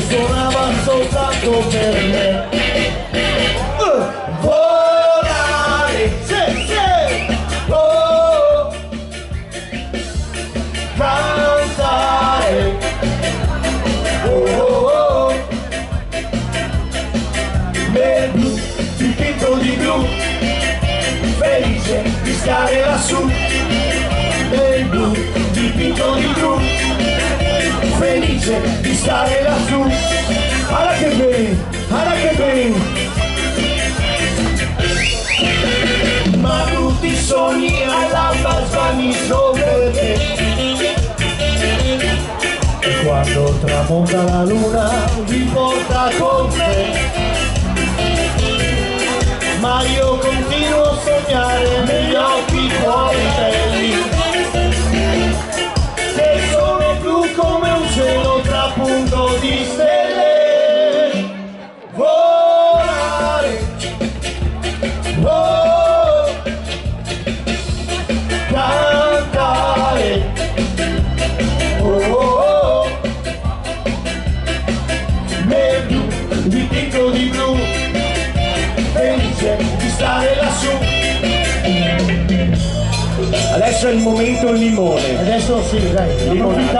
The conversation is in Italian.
suonava soltanto per me. Uh, volare sì. Oh, cantare. Oh, oh, oh. nel blu dipinto di blu. Felice di stare lassù felice di stare lassù. Guarda che bene guarda che bene ma tutti i sogni all'alba svanissero per te e quando tramonta la luna vi porta con sé ma io continuo a sognare negli occhi tuoi. belli Adesso è il momento limone. adesso sì dai Limonata.